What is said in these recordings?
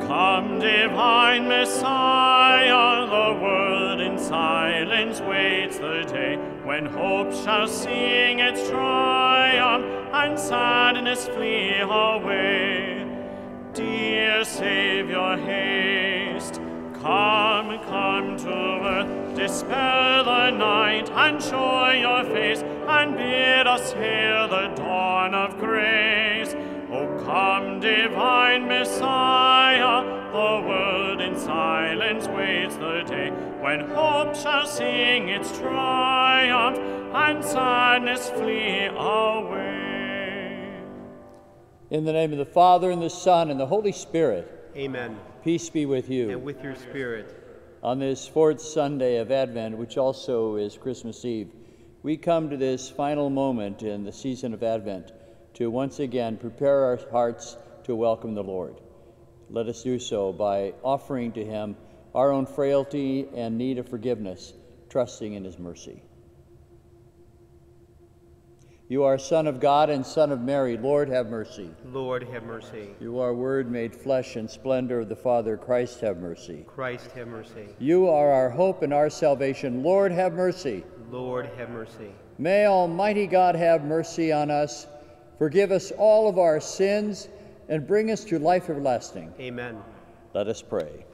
Come, divine Messiah, the world in silence waits the day when hope shall sing its triumph and sadness flee away. Dear Savior, haste, come, come to earth, dispel the night and show your face, and bid us hear the dawn of grace. O come, divine Messiah, the world in silence waits the day when hope shall sing its triumph and sadness flee away. In the name of the Father, and the Son, and the Holy Spirit, Amen. peace be with you. And with your spirit. On this fourth Sunday of Advent, which also is Christmas Eve, we come to this final moment in the season of Advent to once again prepare our hearts to welcome the Lord. Let us do so by offering to Him our own frailty and need of forgiveness, trusting in His mercy. You are Son of God and Son of Mary. Lord, have mercy. Lord, have mercy. You are Word made flesh and splendor of the Father. Christ, have mercy. Christ, have mercy. You are our hope and our salvation. Lord, have mercy. Lord, have mercy. May Almighty God have mercy on us, forgive us all of our sins, and bring us to life everlasting. Amen. Let us pray.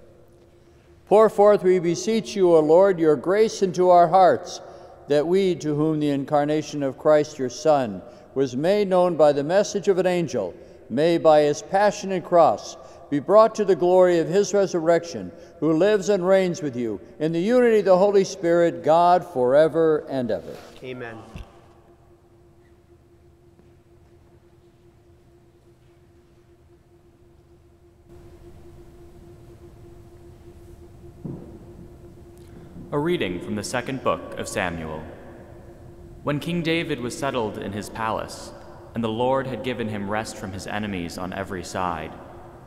Pour forth, we beseech you, O Lord, your grace into our hearts, that we, to whom the incarnation of Christ your Son was made known by the message of an angel, may by his passion and cross be brought to the glory of his resurrection, who lives and reigns with you in the unity of the Holy Spirit, God, forever and ever. Amen. A reading from the second book of Samuel. When King David was settled in his palace, and the Lord had given him rest from his enemies on every side,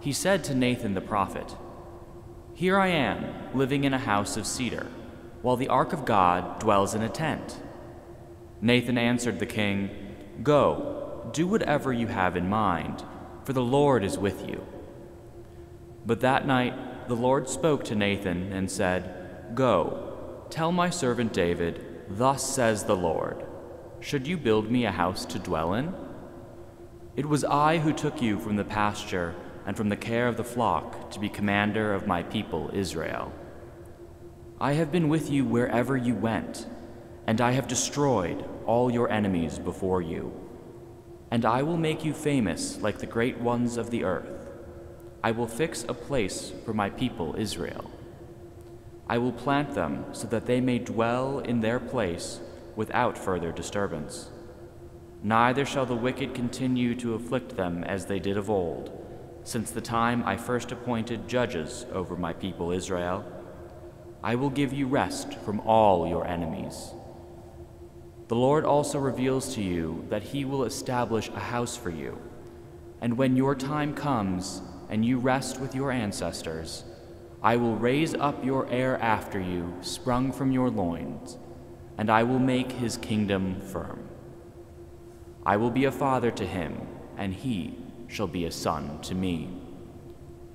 he said to Nathan the prophet, Here I am, living in a house of cedar, while the ark of God dwells in a tent. Nathan answered the king, Go, do whatever you have in mind, for the Lord is with you. But that night the Lord spoke to Nathan and said, Go, tell my servant David, Thus says the Lord, Should you build me a house to dwell in? It was I who took you from the pasture and from the care of the flock to be commander of my people Israel. I have been with you wherever you went, and I have destroyed all your enemies before you. And I will make you famous like the great ones of the earth. I will fix a place for my people Israel. I will plant them so that they may dwell in their place without further disturbance. Neither shall the wicked continue to afflict them as they did of old, since the time I first appointed judges over my people Israel. I will give you rest from all your enemies. The Lord also reveals to you that he will establish a house for you. And when your time comes and you rest with your ancestors, I will raise up your heir after you, sprung from your loins, and I will make his kingdom firm. I will be a father to him, and he shall be a son to me.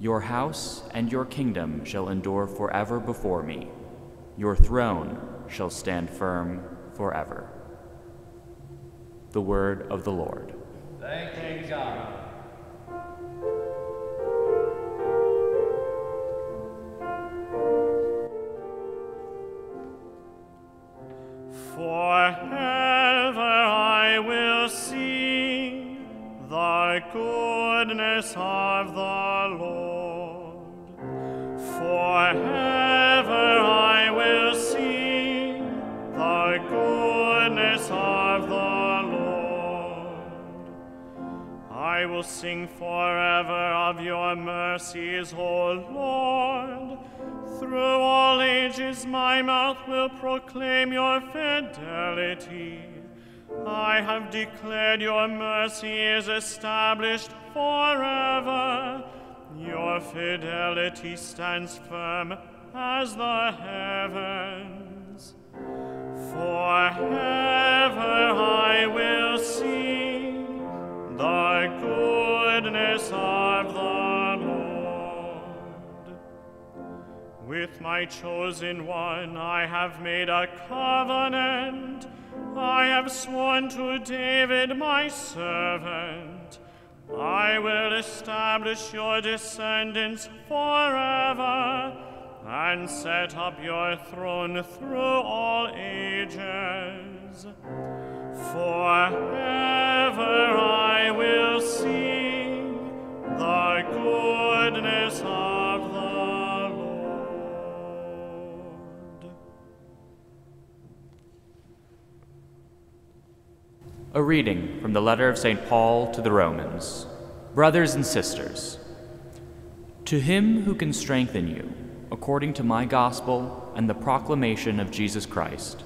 Your house and your kingdom shall endure forever before me. Your throne shall stand firm forever. The word of the Lord. Thank you, God. Forever I will sing the goodness of the Lord. Forever I will sing forever of your mercies, O Lord. Through all ages my mouth will proclaim your fidelity. I have declared your mercy is established forever. Your fidelity stands firm as the heavens. Forever I will sing With my chosen one I have made a covenant. I have sworn to David my servant. I will establish your descendants forever and set up your throne through all Reading from the letter of St. Paul to the Romans. Brothers and sisters, to him who can strengthen you, according to my gospel and the proclamation of Jesus Christ,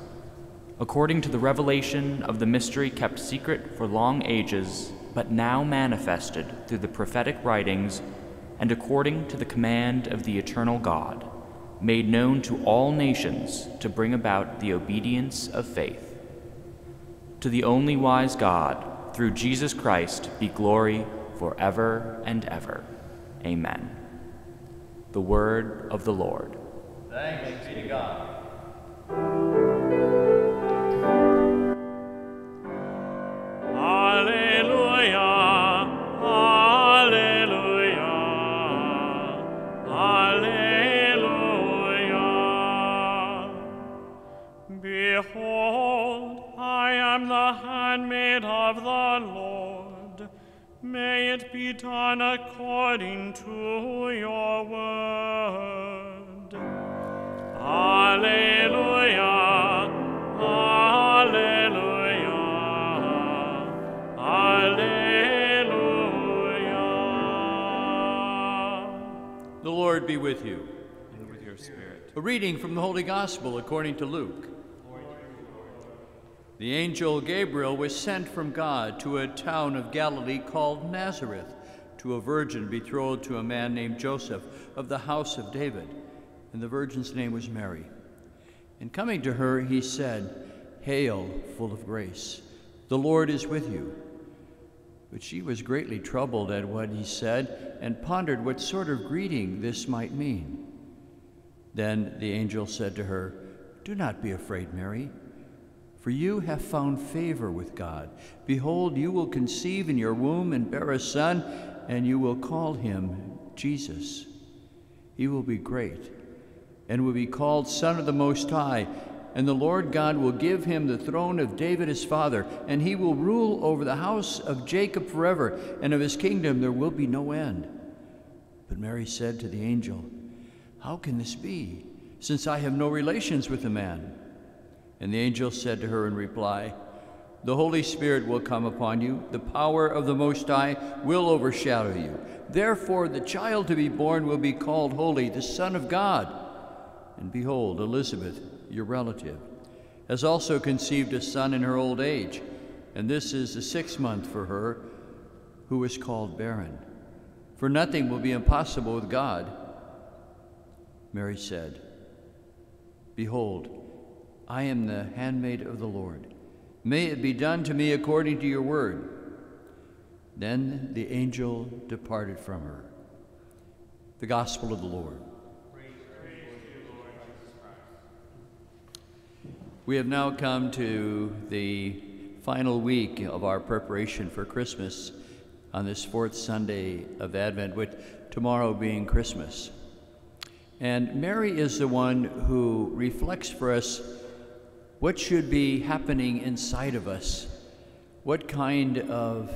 according to the revelation of the mystery kept secret for long ages, but now manifested through the prophetic writings, and according to the command of the eternal God, made known to all nations to bring about the obedience of faith. To the only wise God, through Jesus Christ, be glory forever and ever. Amen. The word of the Lord. Thanks be to God. It be done according to your word. Alleluia, Alleluia, Alleluia. The Lord be with you. And with your spirit. A reading from the Holy Gospel according to Luke. The angel Gabriel was sent from God to a town of Galilee called Nazareth to a virgin betrothed to a man named Joseph of the house of David, and the virgin's name was Mary. And coming to her, he said, Hail, full of grace, the Lord is with you. But she was greatly troubled at what he said and pondered what sort of greeting this might mean. Then the angel said to her, Do not be afraid, Mary, for you have found favor with God. Behold, you will conceive in your womb and bear a son, and you will call him Jesus. He will be great and will be called Son of the Most High. And the Lord God will give him the throne of David his father, and he will rule over the house of Jacob forever, and of his kingdom there will be no end. But Mary said to the angel, How can this be, since I have no relations with a man? And the angel said to her in reply, The Holy Spirit will come upon you, the power of the Most High will overshadow you. Therefore, the child to be born will be called Holy, the Son of God. And behold, Elizabeth, your relative, has also conceived a son in her old age, and this is the sixth month for her, who is called barren. For nothing will be impossible with God. Mary said, Behold, I am the handmaid of the Lord. May it be done to me according to your word. Then the angel departed from her. The Gospel of the Lord. We have now come to the final week of our preparation for Christmas on this fourth Sunday of Advent, with tomorrow being Christmas. And Mary is the one who reflects for us what should be happening inside of us, what kind of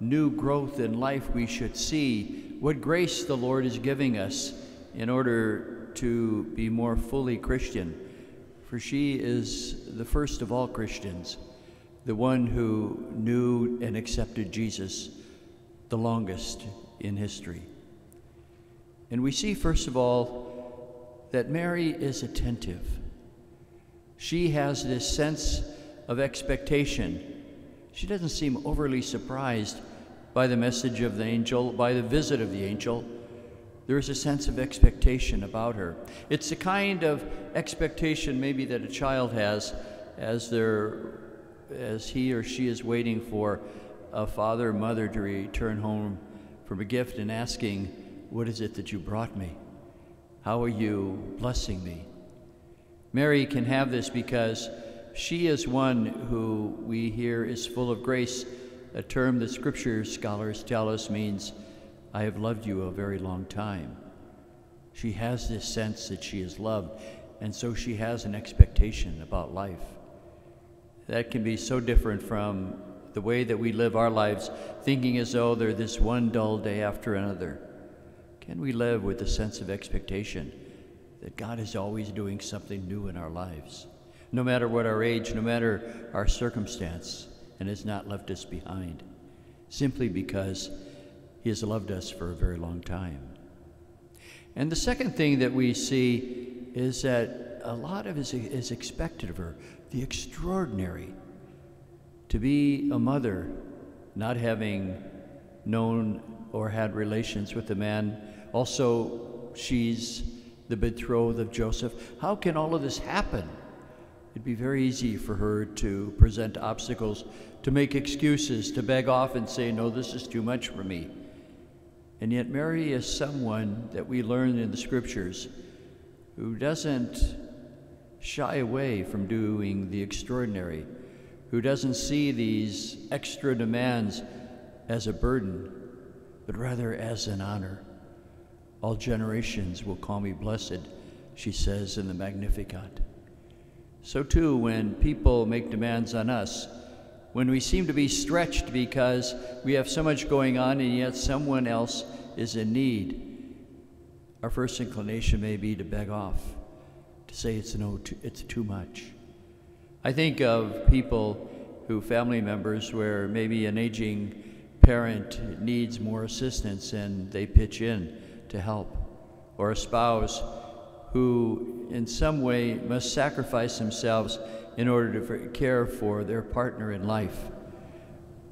new growth in life we should see, what grace the Lord is giving us in order to be more fully Christian. For she is the first of all Christians, the one who knew and accepted Jesus the longest in history. And we see, first of all, that Mary is attentive. She has this sense of expectation. She doesn't seem overly surprised by the message of the angel, by the visit of the angel. There is a sense of expectation about her. It's the kind of expectation maybe that a child has as they're as he or she is waiting for a father or mother to return home from a gift and asking, What is it that you brought me? How are you blessing me? Mary can have this because she is one who we hear is full of grace, a term that scripture scholars tell us means, I have loved you a very long time. She has this sense that she is loved, and so she has an expectation about life. That can be so different from the way that we live our lives, thinking as though they're this one dull day after another. Can we live with a sense of expectation that God is always doing something new in our lives, no matter what our age, no matter our circumstance, and has not left us behind, simply because He has loved us for a very long time? And the second thing that we see is that a lot of is, is expected of her, the extraordinary. To be a mother, not having known or had relations with a man, also she's the betrothed of Joseph. How can all of this happen? It'd be very easy for her to present obstacles, to make excuses, to beg off and say, No, this is too much for me. And yet, Mary is someone that we learn in the scriptures who doesn't shy away from doing the extraordinary, who doesn't see these extra demands as a burden, but rather as an honor. All generations will call me blessed, she says in the Magnificat. So, too, when people make demands on us, when we seem to be stretched because we have so much going on and yet someone else is in need, our first inclination may be to beg off, to say it's no, it's too much. I think of people who, family members, where maybe an aging parent needs more assistance and they pitch in to help, or a spouse who, in some way, must sacrifice themselves in order to care for their partner in life,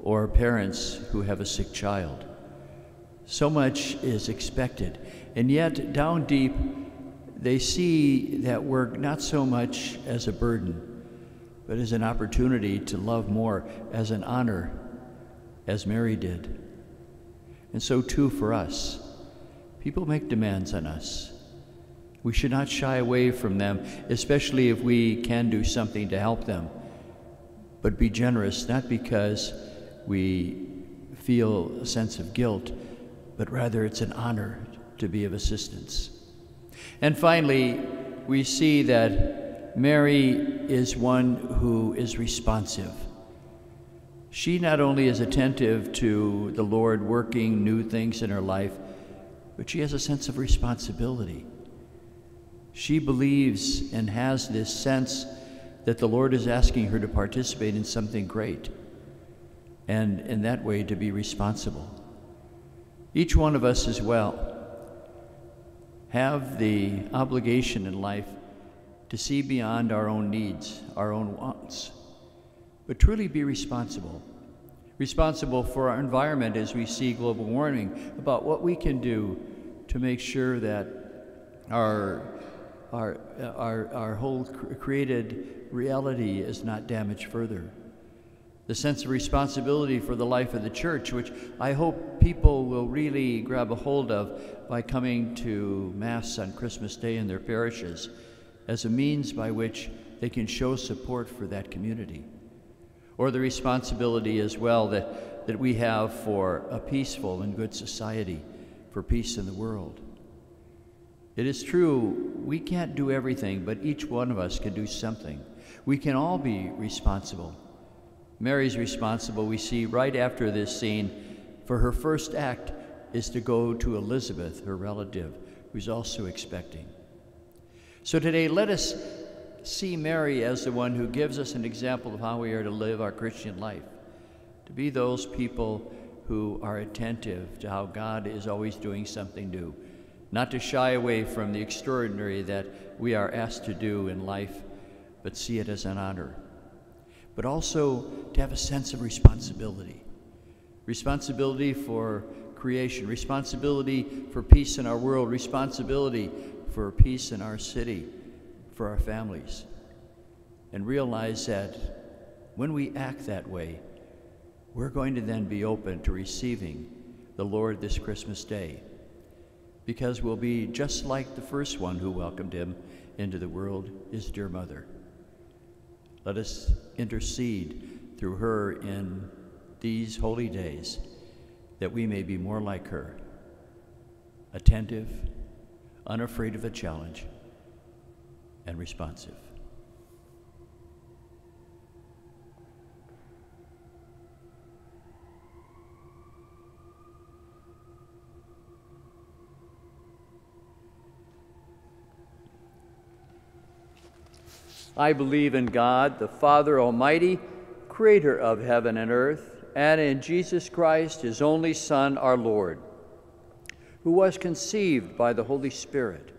or parents who have a sick child. So much is expected, and yet, down deep, they see that work not so much as a burden, but as an opportunity to love more, as an honor, as Mary did. And so, too, for us. People make demands on us. We should not shy away from them, especially if we can do something to help them. But be generous, not because we feel a sense of guilt, but rather it's an honor to be of assistance. And finally, we see that Mary is one who is responsive. She not only is attentive to the Lord working new things in her life, but she has a sense of responsibility. She believes and has this sense that the Lord is asking her to participate in something great, and in that way to be responsible. Each one of us as well have the obligation in life to see beyond our own needs, our own wants, but truly be responsible responsible for our environment as we see global warming, about what we can do to make sure that our, our, our, our whole created reality is not damaged further. The sense of responsibility for the life of the church, which I hope people will really grab a hold of by coming to Mass on Christmas Day in their parishes as a means by which they can show support for that community or the responsibility as well that, that we have for a peaceful and good society, for peace in the world. It is true, we can't do everything, but each one of us can do something. We can all be responsible. Mary's responsible, we see right after this scene, for her first act is to go to Elizabeth, her relative, who's also expecting. So today, let us see Mary as the one who gives us an example of how we are to live our Christian life, to be those people who are attentive to how God is always doing something new, not to shy away from the extraordinary that we are asked to do in life, but see it as an honor, but also to have a sense of responsibility responsibility for creation, responsibility for peace in our world, responsibility for peace in our city for our families and realize that when we act that way, we're going to then be open to receiving the Lord this Christmas day. because we'll be just like the first one who welcomed him into the world, his dear mother. Let us intercede through her in these holy days that we may be more like her, attentive, unafraid of a challenge, and responsive. I believe in God, the Father Almighty, creator of heaven and earth, and in Jesus Christ, his only Son, our Lord, who was conceived by the Holy Spirit,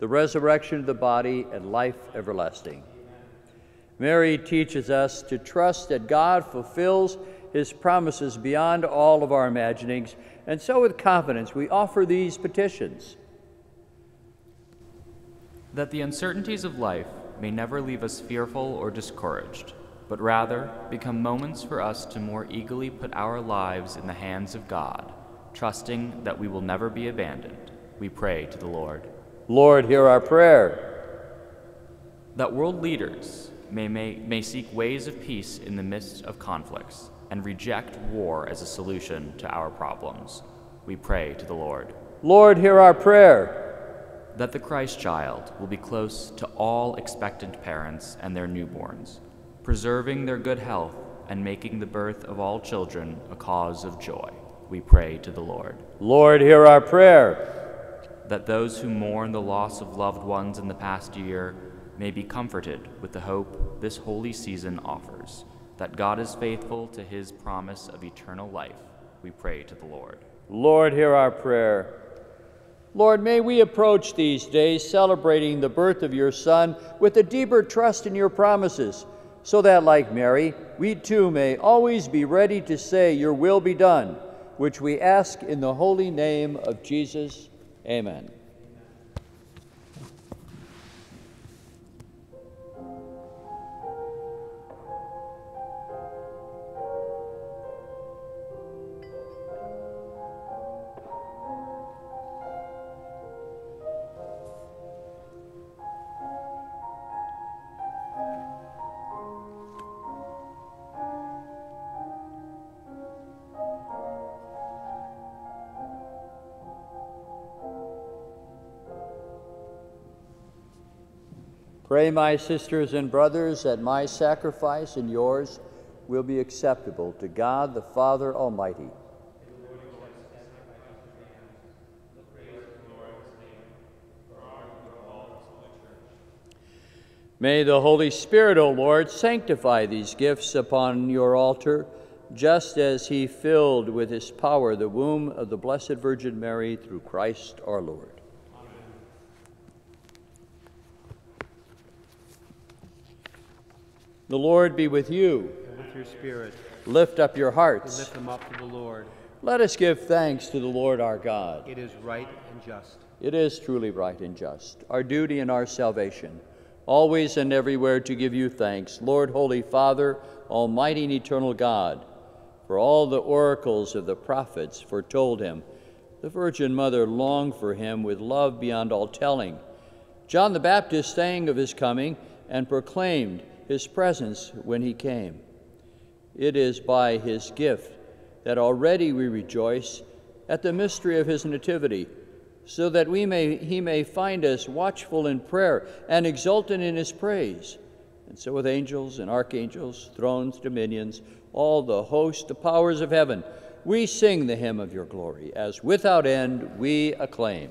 the resurrection of the body, and life everlasting. Mary teaches us to trust that God fulfills his promises beyond all of our imaginings, and so with confidence we offer these petitions. That the uncertainties of life may never leave us fearful or discouraged, but rather become moments for us to more eagerly put our lives in the hands of God, trusting that we will never be abandoned, we pray to the Lord. Lord, hear our prayer. That world leaders may, may, may seek ways of peace in the midst of conflicts and reject war as a solution to our problems. We pray to the Lord. Lord, hear our prayer. That the Christ child will be close to all expectant parents and their newborns, preserving their good health and making the birth of all children a cause of joy. We pray to the Lord. Lord, hear our prayer. That those who mourn the loss of loved ones in the past year may be comforted with the hope this holy season offers that God is faithful to his promise of eternal life. We pray to the Lord. Lord, hear our prayer. Lord, may we approach these days celebrating the birth of your Son with a deeper trust in your promises, so that, like Mary, we too may always be ready to say, Your will be done, which we ask in the holy name of Jesus. Amen. Pray, my sisters and brothers, that my sacrifice and yours will be acceptable to God the Father Almighty. May the Holy Spirit, O Lord, sanctify these gifts upon your altar, just as he filled with his power the womb of the Blessed Virgin Mary through Christ our Lord. The Lord be with you. And with your spirit, Lift up your hearts. lift them up to the Lord. Let us give thanks to the Lord our God. It is right and just. It is truly right and just, our duty and our salvation, always and everywhere to give you thanks, Lord, Holy Father, Almighty and eternal God, for all the oracles of the prophets foretold him. The Virgin Mother longed for him with love beyond all telling. John the Baptist sang of his coming and proclaimed his presence when he came. It is by his gift that already we rejoice at the mystery of his nativity, so that we may, he may find us watchful in prayer and exultant in his praise. And so, with angels and archangels, thrones, dominions, all the host, the powers of heaven, we sing the hymn of your glory, as without end we acclaim.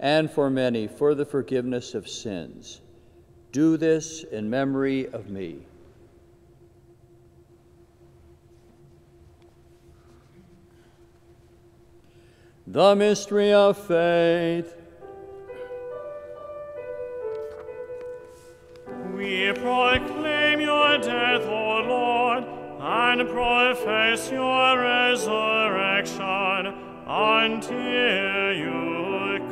and for many for the forgiveness of sins. Do this in memory of me. The mystery of faith. We proclaim your death, O Lord, and profess your resurrection until you.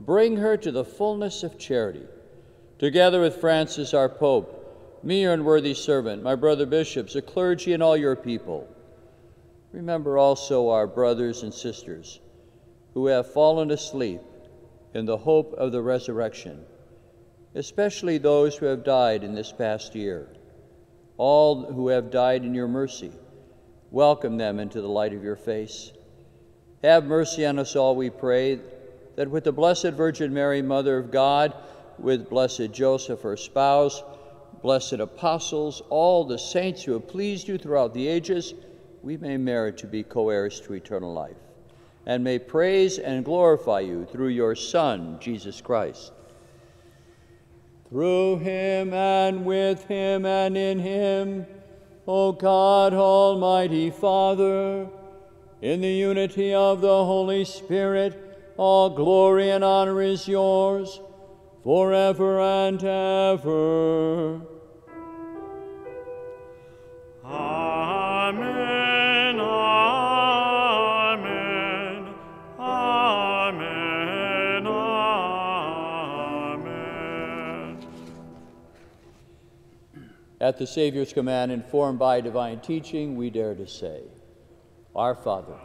Bring her to the fullness of charity. Together with Francis, our Pope, me, your unworthy servant, my brother bishops, the clergy, and all your people. Remember also our brothers and sisters who have fallen asleep in the hope of the resurrection, especially those who have died in this past year. All who have died in your mercy, welcome them into the light of your face. Have mercy on us all, we pray, that with the Blessed Virgin Mary, Mother of God, with blessed Joseph, her spouse, blessed apostles, all the saints who have pleased you throughout the ages, we may merit to be co heirs to eternal life and may praise and glorify you through your Son, Jesus Christ. Through him and with him and in him, O God, Almighty Father, in the unity of the Holy Spirit, all glory and honor is yours forever and ever. Amen, amen, amen, amen. At the Savior's command, informed by divine teaching, we dare to say, Our Father,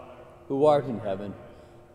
who art in heaven,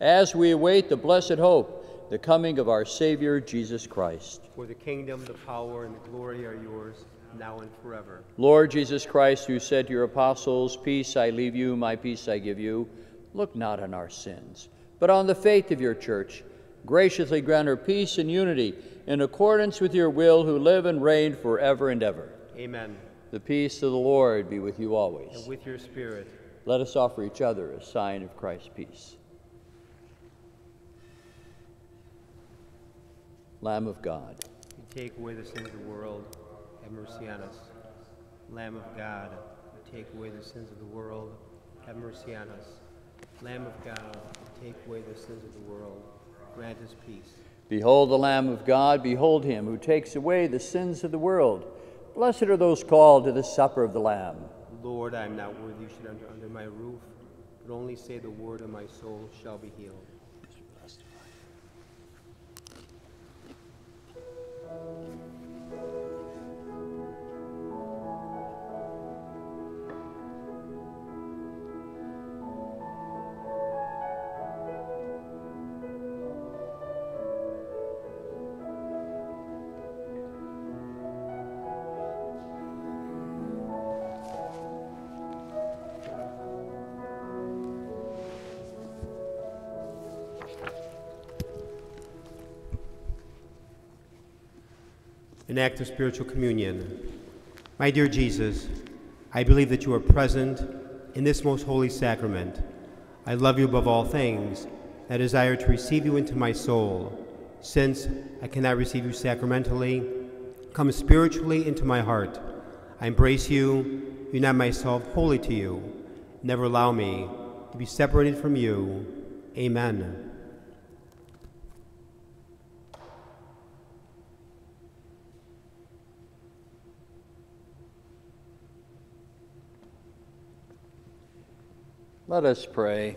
as we await the blessed hope, the coming of our Savior, Jesus Christ. For the kingdom, the power, and the glory are yours, now and forever. Lord Jesus Christ, who said to your apostles, Peace I leave you, my peace I give you, look not on our sins, but on the faith of your church. Graciously grant her peace and unity in accordance with your will, who live and reign forever and ever. Amen. The peace of the Lord be with you always. And with your spirit, Let us offer each other a sign of Christ's peace. Lamb of God, you take away the sins of the world, have mercy on us. Lamb of God, you take away the sins of the world, have mercy on us. Lamb of God, you take away the sins of the world, grant us peace. behold the Lamb of God, behold him who takes away the sins of the world. Blessed are those called to the supper of the Lamb. Lord, I am not worthy you should enter under my roof, but only say the word, and my soul shall be healed. An act of spiritual communion. My dear Jesus, I believe that you are present in this most holy sacrament. I love you above all things. I desire to receive you into my soul. Since I cannot receive you sacramentally, come spiritually into my heart. I embrace you, unite myself wholly to you. Never allow me to be separated from you. Amen. Let us pray.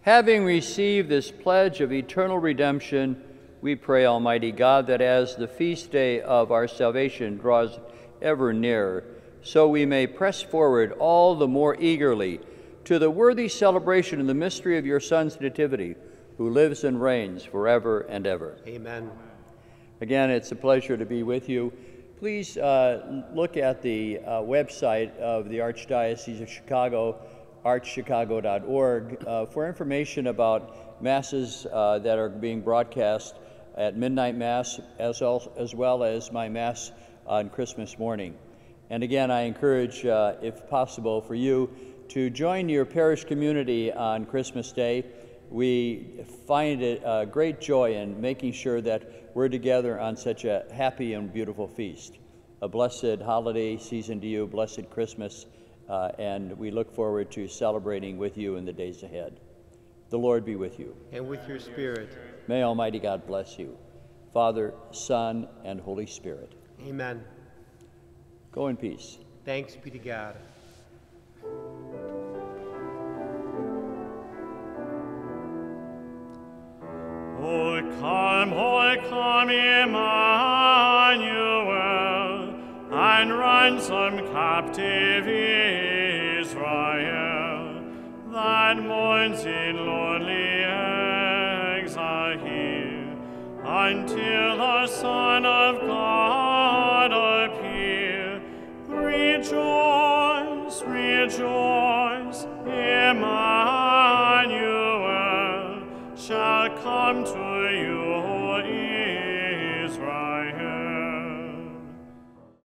Having received this pledge of eternal redemption, we pray, Almighty God, that as the feast day of our salvation draws ever nearer, so we may press forward all the more eagerly to the worthy celebration of the mystery of your Son's nativity, who lives and reigns forever and ever. Amen. Again, it's a pleasure to be with you. Please uh, look at the uh, website of the Archdiocese of Chicago archchicago.org uh, for information about masses uh, that are being broadcast at midnight mass as, al- as well as my mass on Christmas morning. And again, I encourage, uh, if possible, for you to join your parish community on Christmas Day. We find it a great joy in making sure that we're together on such a happy and beautiful feast. A blessed holiday season to you, blessed Christmas uh, and we look forward to celebrating with you in the days ahead. The Lord be with you. And with your spirit. May Almighty God bless you, Father, Son, and Holy Spirit. Amen. Go in peace. Thanks be to God. O come, O come, Emmanuel, and ransom captive Israel, that mourns in lonely exile until the Son of God appear. Rejoice, rejoice, Emmanuel shall come to you, Israel.